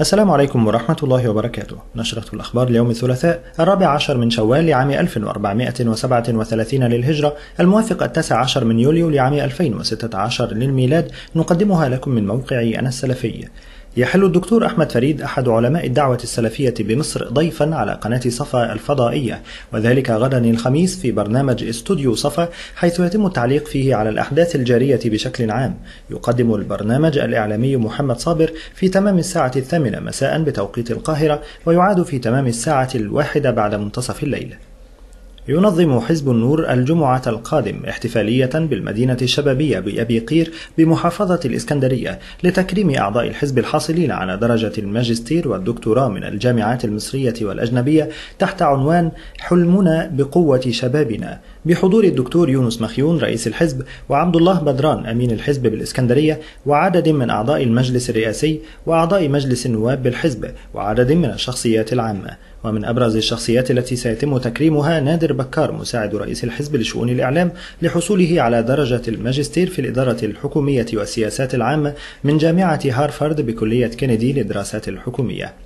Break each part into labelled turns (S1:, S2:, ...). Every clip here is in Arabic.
S1: السلام عليكم ورحمة الله وبركاته. نشرة الأخبار اليوم الثلاثاء الرابع عشر من شوال لعام 1437 للهجرة الموافق التاسع عشر من يوليو لعام 2016 للميلاد نقدمها لكم من موقع أنا السلفي يحل الدكتور أحمد فريد أحد علماء الدعوة السلفية بمصر ضيفا على قناة صفا الفضائية وذلك غدا الخميس في برنامج استوديو صفا حيث يتم التعليق فيه على الأحداث الجارية بشكل عام. يقدم البرنامج الإعلامي محمد صابر في تمام الساعة الثامنة مساء بتوقيت القاهرة ويعاد في تمام الساعة الواحدة بعد منتصف الليل. ينظم حزب النور الجمعة القادم احتفالية بالمدينة الشبابية بأبي قير بمحافظة الإسكندرية لتكريم أعضاء الحزب الحاصلين على درجة الماجستير والدكتوراه من الجامعات المصرية والأجنبية تحت عنوان حلمنا بقوة شبابنا بحضور الدكتور يونس مخيون رئيس الحزب وعبد الله بدران أمين الحزب بالإسكندرية وعدد من أعضاء المجلس الرئاسي وأعضاء مجلس النواب بالحزب وعدد من الشخصيات العامة. ومن أبرز الشخصيات التي سيتم تكريمها نادر بكار مساعد رئيس الحزب لشؤون الإعلام لحصوله على درجة الماجستير في الإدارة الحكومية والسياسات العامة من جامعة هارفارد بكلية كينيدي للدراسات الحكومية.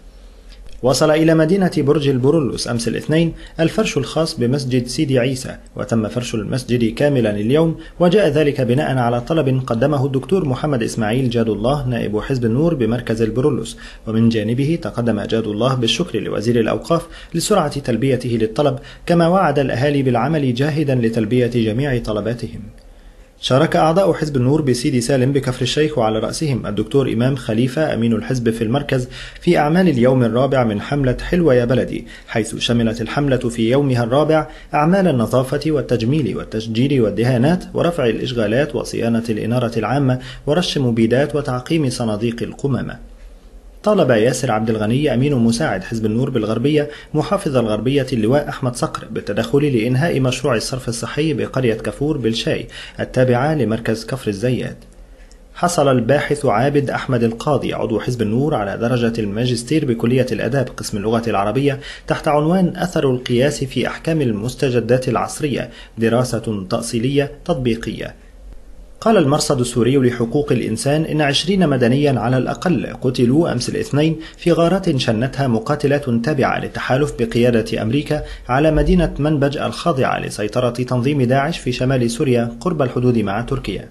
S1: وصل إلى مدينة برج البرولوس أمس الاثنين الفرش الخاص بمسجد سيدي عيسى وتم فرش المسجد كاملا اليوم وجاء ذلك بناء على طلب قدمه الدكتور محمد إسماعيل جاد الله نائب حزب النور بمركز البرولوس ومن جانبه تقدم جاد الله بالشكر لوزير الأوقاف لسرعة تلبيته للطلب كما وعد الأهالي بالعمل جاهدا لتلبية جميع طلباتهم. شارك أعضاء حزب النور بسيدي سالم بكفر الشيخ وعلى رأسهم الدكتور إمام خليفة أمين الحزب في المركز في أعمال اليوم الرابع من حملة حلوة يا بلدي حيث شملت الحملة في يومها الرابع أعمال النظافة والتجميل والتشجير والدهانات ورفع الإشغالات وصيانة الإنارة العامة ورش مبيدات وتعقيم صناديق القمامة. طالب ياسر عبد الغني أمين مساعد حزب النور بالغربية محافظ الغربية اللواء أحمد صقر بالتدخل لإنهاء مشروع الصرف الصحي بقرية كفور بالشاي التابعة لمركز كفر الزيات. حصل الباحث عابد أحمد القاضي عضو حزب النور على درجة الماجستير بكلية الآداب قسم اللغة العربية تحت عنوان أثر القياس في أحكام المستجدات العصرية دراسة تأصيلية تطبيقية. قال المرصد السوري لحقوق الإنسان إن عشرين مدنيا على الأقل قتلوا أمس الاثنين في غارات شنتها مقاتلات تابعة للتحالف بقيادة أمريكا على مدينة منبج الخاضعة لسيطرة تنظيم داعش في شمال سوريا قرب الحدود مع تركيا.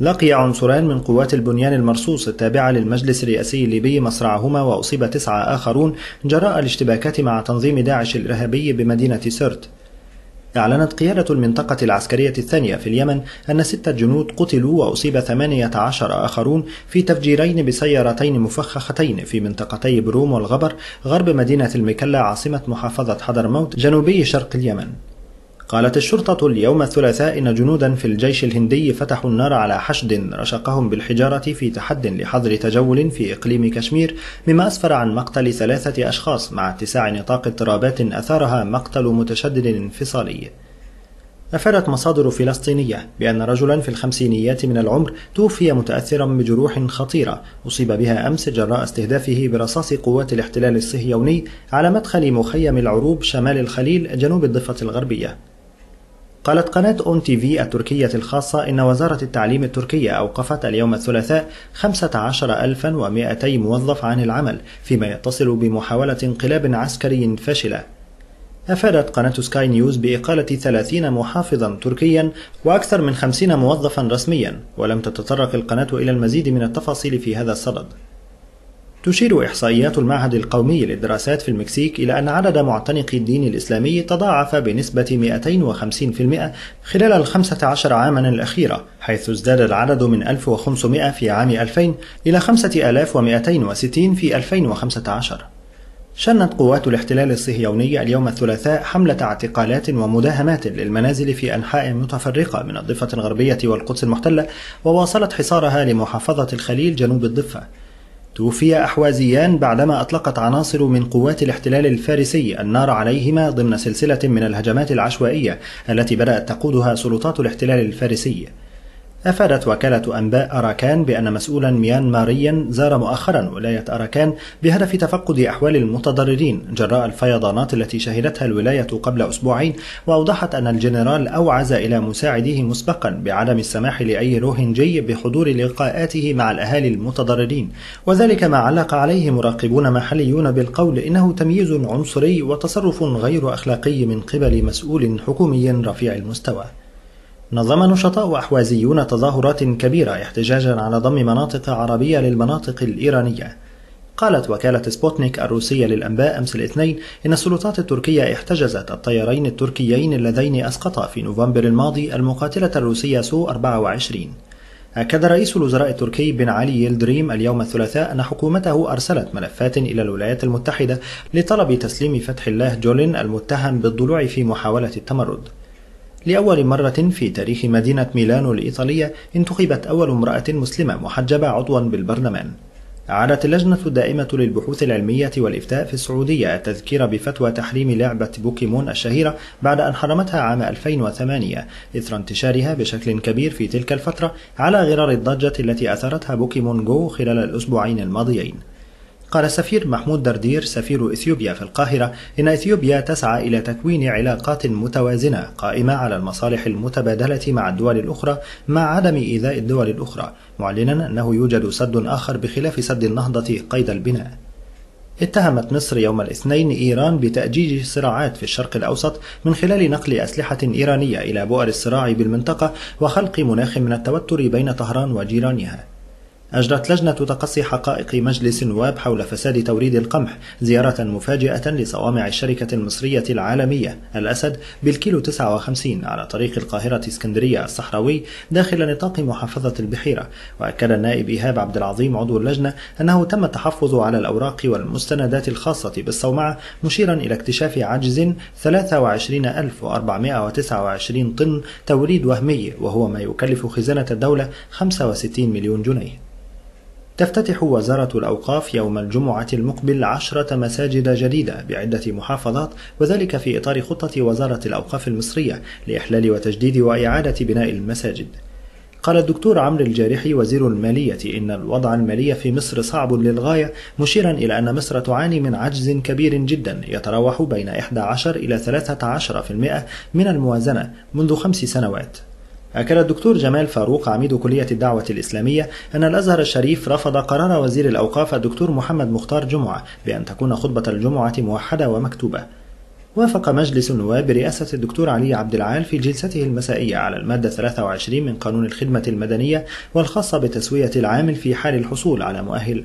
S1: لقي عنصران من قوات البنيان المرصوص التابعة للمجلس الرئاسي الليبي مصرعهما وأصيب تسعة آخرون جراء الاشتباكات مع تنظيم داعش الإرهابي بمدينة سرت أعلنت قيادة المنطقة العسكرية الثانية في اليمن أن ستة جنود قتلوا وأصيب ثمانية عشر آخرون في تفجيرين بسيارتين مفخختين في منطقتي بروم والغبر غرب مدينة المكلا عاصمة محافظة حضرموت جنوبي شرق اليمن. قالت الشرطة اليوم الثلاثاء إن جنودا في الجيش الهندي فتحوا النار على حشد رشقهم بالحجارة في تحد لحظر تجول في إقليم كشمير مما أسفر عن مقتل ثلاثة أشخاص مع اتساع نطاق اضطرابات أثارها مقتل متشدد انفصالي. أفادت مصادر فلسطينية بأن رجلا في الخمسينيات من العمر توفي متأثرا بجروح خطيرة أصيب بها أمس جراء استهدافه برصاص قوات الاحتلال الصهيوني على مدخل مخيم العروب شمال الخليل جنوب الضفة الغربية. قالت قناة NTV التركية الخاصة إن وزارة التعليم التركية أوقفت اليوم الثلاثاء 15200 موظف عن العمل فيما يتصل بمحاولة انقلاب عسكري فاشلة. أفادت قناة سكاي نيوز بإقالة 30 محافظا تركيا وأكثر من 50 موظفا رسميا ولم تتطرق القناة إلى المزيد من التفاصيل في هذا الصدد تشير إحصائيات المعهد القومي للدراسات في المكسيك إلى أن عدد معتنقي الدين الإسلامي تضاعف بنسبة 250% خلال الخمسة عشر عاما الأخيرة حيث ازداد العدد من 1500 في عام 2000 إلى 5260 في 2015 شنت قوات الاحتلال الصهيوني اليوم الثلاثاء حملة اعتقالات ومداهمات للمنازل في أنحاء متفرقة من الضفة الغربية والقدس المحتلة وواصلت حصارها لمحافظة الخليل جنوب الضفة. توفي أحوازيان بعدما أطلقت عناصر من قوات الاحتلال الفارسي النار عليهما ضمن سلسلة من الهجمات العشوائية التي بدأت تقودها سلطات الاحتلال الفارسي. أفادت وكالة أنباء أراكان بأن مسؤولا ميانماريا زار مؤخرا ولاية أراكان بهدف تفقد أحوال المتضررين جراء الفيضانات التي شهدتها الولاية قبل أسبوعين وأوضحت أن الجنرال أوعز إلى مساعديه مسبقا بعدم السماح لأي روهينجي بحضور لقاءاته مع الأهالي المتضررين. وذلك ما علق عليه مراقبون محليون بالقول إنه تمييز عنصري وتصرف غير أخلاقي من قبل مسؤول حكومي رفيع المستوى. نظم نشطاء أحوازيون تظاهرات كبيرة احتجاجا على ضم مناطق عربية للمناطق الإيرانية. قالت وكالة سبوتنيك الروسية للأنباء أمس الاثنين إن السلطات التركية احتجزت الطيارين التركيين اللذين أسقطا في نوفمبر الماضي المقاتلة الروسية سو 24 أكد رئيس الوزراء التركي بن علي يلدريم اليوم الثلاثاء أن حكومته أرسلت ملفات إلى الولايات المتحدة لطلب تسليم فتح الله جولين المتهم بالضلوع في محاولة التمرد. لأول مرة في تاريخ مدينة ميلانو الإيطالية انتخبت أول امرأة مسلمة محجبة عضوا بالبرلمان. أعادت اللجنة الدائمة للبحوث العلمية والإفتاء في السعودية التذكير بفتوى تحريم لعبة بوكيمون الشهيرة بعد أن حرمتها عام 2008 إثر انتشارها بشكل كبير في تلك الفترة على غرار الضجة التي أثارتها بوكيمون جو خلال الأسبوعين الماضيين. قال السفير محمود دردير سفير إثيوبيا في القاهرة إن إثيوبيا تسعى إلى تكوين علاقات متوازنة قائمة على المصالح المتبادلة مع الدول الأخرى مع عدم إيذاء الدول الأخرى معلنا أنه يوجد سد آخر بخلاف سد النهضة قيد البناء. اتهمت مصر يوم الاثنين إيران بتأجيج الصراعات في الشرق الأوسط من خلال نقل أسلحة إيرانية إلى بؤر الصراع بالمنطقة وخلق مناخ من التوتر بين طهران وجيرانها. أجرت لجنة تقصي حقائق مجلس النواب حول فساد توريد القمح زيارة مفاجئة لصوامع الشركة المصرية العالمية الأسد بالكيلو 59 على طريق القاهرة اسكندرية الصحراوي داخل نطاق محافظة البحيرة. وأكد النائب إيهاب عبد العظيم عضو اللجنة أنه تم التحفظ على الأوراق والمستندات الخاصة بالصومعة مشيرا إلى اكتشاف عجز 23429 طن توريد وهمي وهو ما يكلف خزانة الدولة 65 مليون جنيه. تفتتح وزارة الأوقاف يوم الجمعة المقبل عشرة مساجد جديدة بعدة محافظات وذلك في إطار خطة وزارة الأوقاف المصرية لإحلال وتجديد وإعادة بناء المساجد. قال الدكتور عمرو الجارحي وزير المالية إن الوضع المالي في مصر صعب للغاية مشيرا إلى أن مصر تعاني من عجز كبير جدا يتراوح بين 11 إلى 13% من الموازنة منذ خمس سنوات أكد الدكتور جمال فاروق عميد كلية الدعوة الإسلامية أن الأزهر الشريف رفض قرار وزير الأوقاف الدكتور محمد مختار جمعة بأن تكون خطبة الجمعة موحدة ومكتوبة. وافق مجلس النواب برئاسة الدكتور علي عبد العال في جلسته المسائية على المادة 23 من قانون الخدمة المدنية والخاصة بتسوية العامل في حال الحصول على مؤهل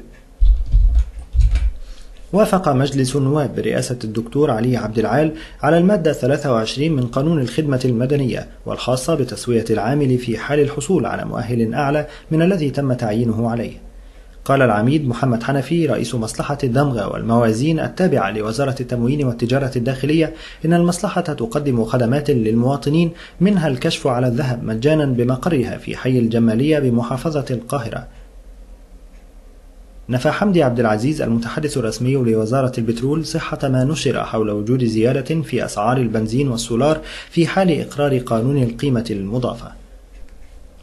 S1: وافق مجلس النواب برئاسة الدكتور علي عبد العال على المادة 23 من قانون الخدمة المدنية والخاصة بتسوية العامل في حال الحصول على مؤهل أعلى من الذي تم تعيينه عليه. قال العميد محمد حنفي رئيس مصلحة الدمغ والموازين التابعة لوزارة التموين والتجارة الداخلية إن المصلحة تقدم خدمات للمواطنين منها الكشف على الذهب مجانا بمقرها في حي الجمالية بمحافظة القاهرة نفى حمدي عبد العزيز المتحدث الرسمي لوزارة البترول صحة ما نشر حول وجود زيادة في أسعار البنزين والسولار في حال إقرار قانون القيمة المضافة.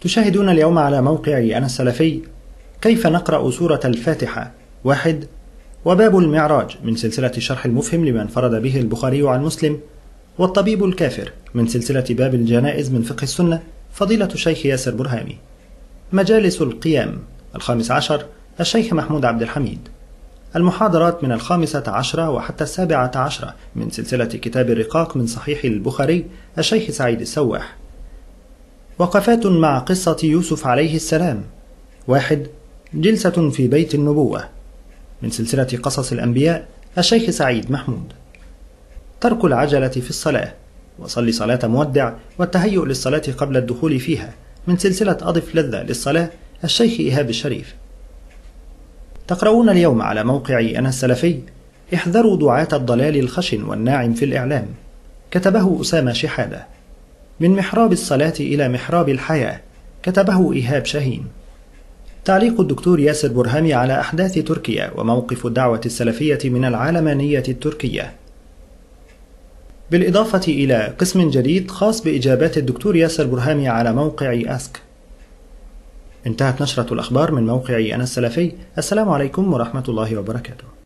S1: تشاهدون اليوم على موقع أنا السلفي كيف نقرأ سورة الفاتحة واحد وباب المعراج من سلسلة الشرح المفهم لمن فرد به البخاري عن مسلم والطبيب الكافر من سلسلة باب الجنائز من فقه السنة فضيلة الشيخ ياسر برهامي مجالس القيام الخامس عشر الشيخ محمود عبد الحميد. المحاضرات من الخامسة عشرة وحتى السابعة عشرة من سلسلة كتاب الرقاق من صحيح البخاري الشيخ سعيد السواح. وقفات مع قصة يوسف عليه السلام. واحد جلسة في بيت النبوة. من سلسلة قصص الأنبياء الشيخ سعيد محمود. ترك العجلة في الصلاة. وصلي صلاة مودع والتهيؤ للصلاة قبل الدخول فيها. من سلسلة أضف لذة للصلاة الشيخ إيهاب الشريف. تقرؤون اليوم على موقع أنا السلفي احذروا دعاة الضلال الخشن والناعم في الإعلام. كتبه أسامة شحادة من محراب الصلاة إلى محراب الحياة. كتبه إيهاب شاهين تعليق الدكتور ياسر برهامي على أحداث تركيا وموقف الدعوة السلفية من العالمانية التركية. بالإضافة إلى قسم جديد خاص بإجابات الدكتور ياسر برهامي على موقع أسك. انتهت نشرة الأخبار من موقع أنا السلفي السلام عليكم ورحمة الله وبركاته.